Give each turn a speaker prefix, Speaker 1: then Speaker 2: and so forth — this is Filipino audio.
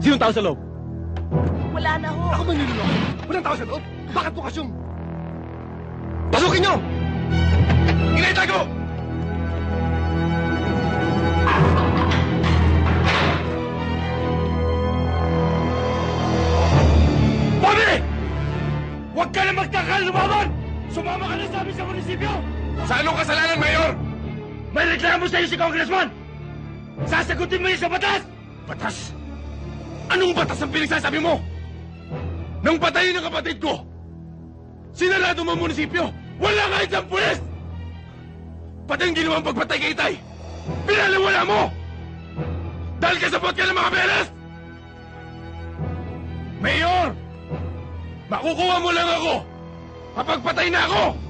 Speaker 1: Walang tao sa loob.
Speaker 2: Wala na ho.
Speaker 3: Ako manluloko. Walang tao sa loob. Bakit po kasyong? Pasukin nyo! Inaitago! Bobby! Huwag ka na magtakal lumaban! Sumama ka na sa amin sa munisipyo! Sa anong kasalanan, Mayor? May reklamo sa'yo si Congressman! Sasagutin mo yun sa batas! Batas? Anong batas ang pinagsasabi mo? Nang patayin ang kapatid ko, sinarado mo ang munisipyo. Wala nga isang pulis! Pati ang ginawang pagpatay kay Itay, pinaliwala mo! Dahil kasabot ka ng mga beres! Mayor! Makukuha mo lang ako kapag patay na ako!